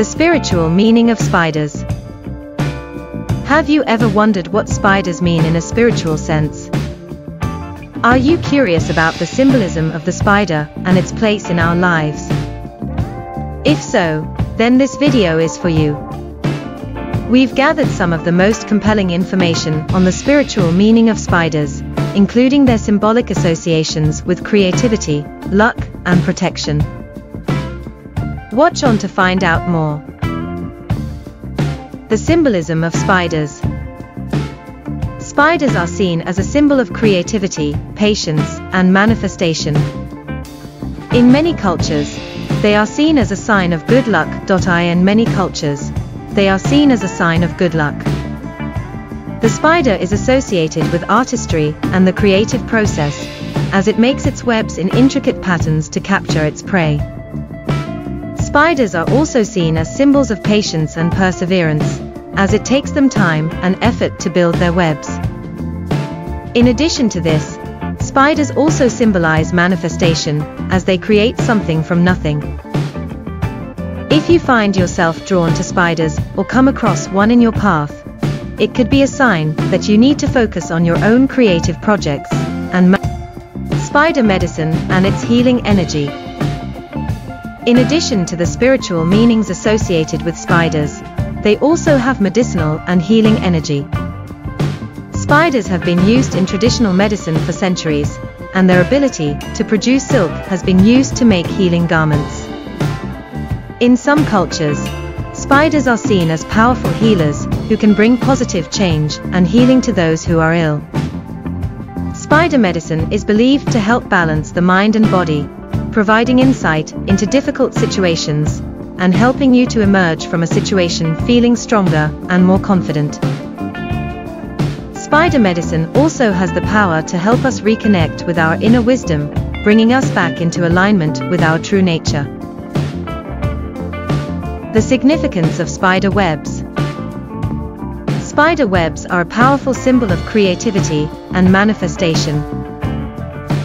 The spiritual meaning of spiders. Have you ever wondered what spiders mean in a spiritual sense? Are you curious about the symbolism of the spider and its place in our lives? If so, then this video is for you. We've gathered some of the most compelling information on the spiritual meaning of spiders, including their symbolic associations with creativity, luck, and protection. Watch on to find out more. The symbolism of spiders. Spiders are seen as a symbol of creativity, patience, and manifestation. In many cultures, they are seen as a sign of good luck. I in many cultures, they are seen as a sign of good luck. The spider is associated with artistry and the creative process, as it makes its webs in intricate patterns to capture its prey. Spiders are also seen as symbols of patience and perseverance, as it takes them time and effort to build their webs. In addition to this, spiders also symbolize manifestation, as they create something from nothing. If you find yourself drawn to spiders or come across one in your path, it could be a sign that you need to focus on your own creative projects and spider medicine and its healing energy. In addition to the spiritual meanings associated with spiders, they also have medicinal and healing energy. Spiders have been used in traditional medicine for centuries, and their ability to produce silk has been used to make healing garments. In some cultures, spiders are seen as powerful healers who can bring positive change and healing to those who are ill. Spider medicine is believed to help balance the mind and body, providing insight into difficult situations, and helping you to emerge from a situation feeling stronger and more confident. Spider medicine also has the power to help us reconnect with our inner wisdom, bringing us back into alignment with our true nature. The significance of spider webs. Spider webs are a powerful symbol of creativity and manifestation.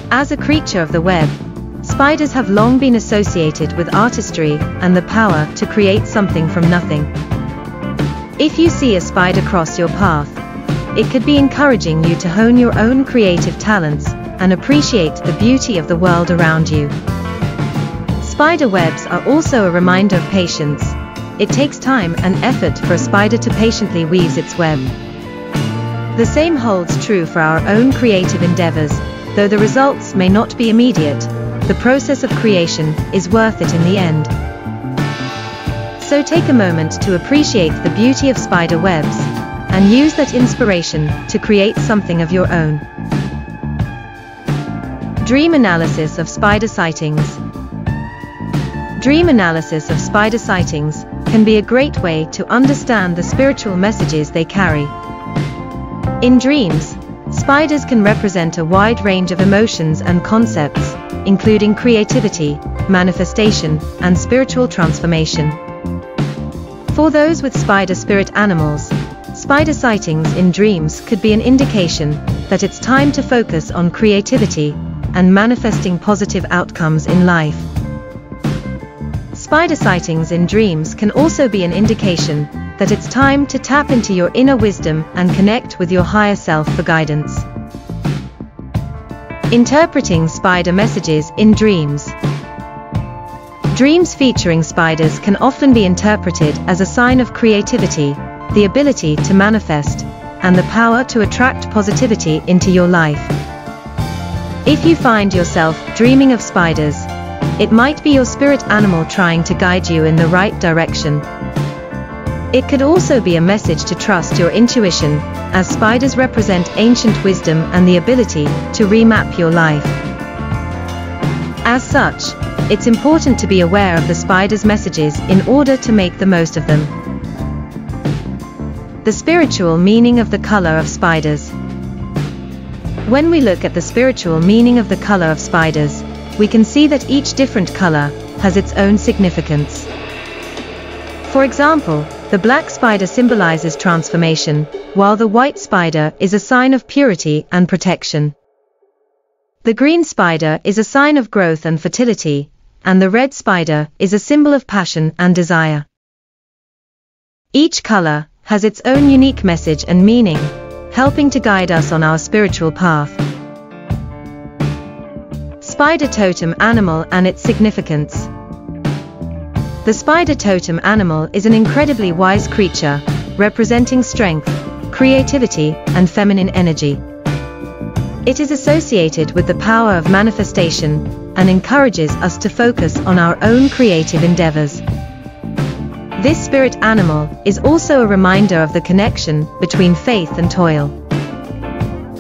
As a creature of the web, Spiders have long been associated with artistry and the power to create something from nothing. If you see a spider cross your path, it could be encouraging you to hone your own creative talents and appreciate the beauty of the world around you. Spider webs are also a reminder of patience. It takes time and effort for a spider to patiently weave its web. The same holds true for our own creative endeavors, though the results may not be immediate, the process of creation is worth it in the end. So take a moment to appreciate the beauty of spider webs, and use that inspiration to create something of your own. Dream Analysis of Spider Sightings Dream analysis of spider sightings can be a great way to understand the spiritual messages they carry. In dreams, spiders can represent a wide range of emotions and concepts, including creativity, manifestation, and spiritual transformation. For those with spider spirit animals, spider sightings in dreams could be an indication that it's time to focus on creativity and manifesting positive outcomes in life. Spider sightings in dreams can also be an indication that it's time to tap into your inner wisdom and connect with your higher self for guidance. Interpreting spider messages in dreams. Dreams featuring spiders can often be interpreted as a sign of creativity, the ability to manifest, and the power to attract positivity into your life. If you find yourself dreaming of spiders, it might be your spirit animal trying to guide you in the right direction. It could also be a message to trust your intuition, as spiders represent ancient wisdom and the ability to remap your life. As such, it's important to be aware of the spider's messages in order to make the most of them. The spiritual meaning of the color of spiders. When we look at the spiritual meaning of the color of spiders, we can see that each different color has its own significance. For example, the black spider symbolizes transformation, while the white spider is a sign of purity and protection. The green spider is a sign of growth and fertility, and the red spider is a symbol of passion and desire. Each color has its own unique message and meaning, helping to guide us on our spiritual path. Spider totem animal and its significance. The spider totem animal is an incredibly wise creature, representing strength, creativity, and feminine energy. It is associated with the power of manifestation and encourages us to focus on our own creative endeavors. This spirit animal is also a reminder of the connection between faith and toil.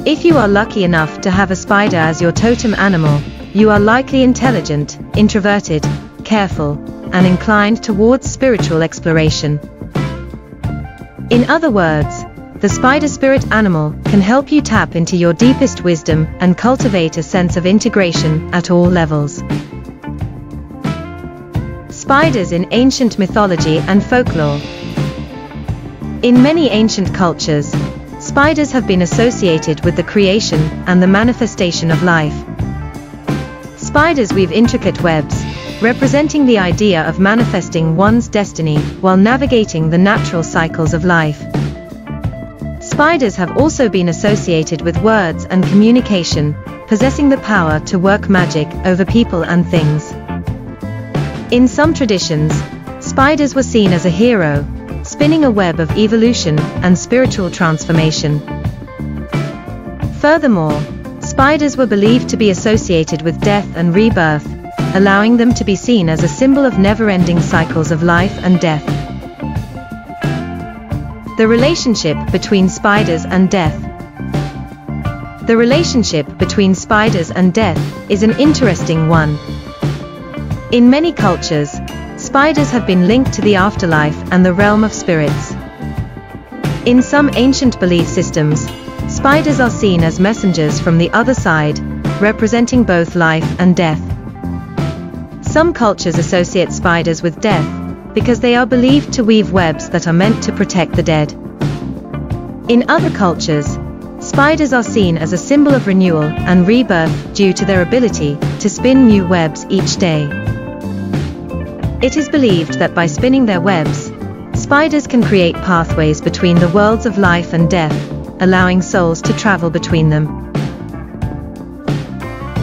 If you are lucky enough to have a spider as your totem animal, you are likely intelligent, introverted, careful, and inclined towards spiritual exploration. In other words, the spider spirit animal can help you tap into your deepest wisdom and cultivate a sense of integration at all levels. Spiders in ancient mythology and folklore. In many ancient cultures, spiders have been associated with the creation and the manifestation of life. Spiders weave intricate webs, representing the idea of manifesting one's destiny while navigating the natural cycles of life. Spiders have also been associated with words and communication, possessing the power to work magic over people and things. In some traditions, spiders were seen as a hero, spinning a web of evolution and spiritual transformation. Furthermore, spiders were believed to be associated with death and rebirth, allowing them to be seen as a symbol of never-ending cycles of life and death. The relationship between spiders and death. The relationship between spiders and death is an interesting one. In many cultures, spiders have been linked to the afterlife and the realm of spirits. In some ancient belief systems, spiders are seen as messengers from the other side, representing both life and death. Some cultures associate spiders with death, because they are believed to weave webs that are meant to protect the dead. In other cultures, spiders are seen as a symbol of renewal and rebirth due to their ability to spin new webs each day. It is believed that by spinning their webs, spiders can create pathways between the worlds of life and death, allowing souls to travel between them.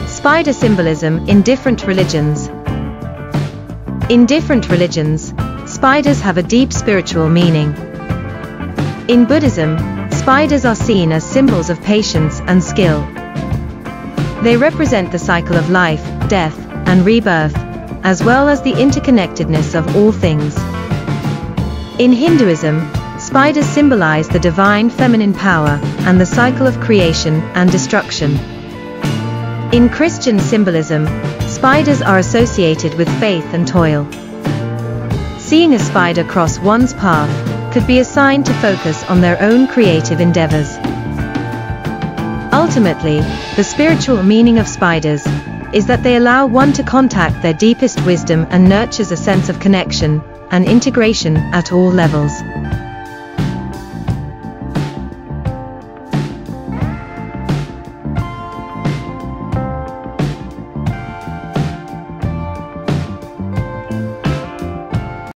Spider symbolism in different religions. In different religions, spiders have a deep spiritual meaning. In Buddhism, spiders are seen as symbols of patience and skill. They represent the cycle of life, death, and rebirth, as well as the interconnectedness of all things. In Hinduism, spiders symbolize the divine feminine power and the cycle of creation and destruction. In Christian symbolism, spiders are associated with faith and toil. Seeing a spider cross one's path could be a sign to focus on their own creative endeavors. Ultimately, the spiritual meaning of spiders is that they allow one to contact their deepest wisdom and nurtures a sense of connection and integration at all levels.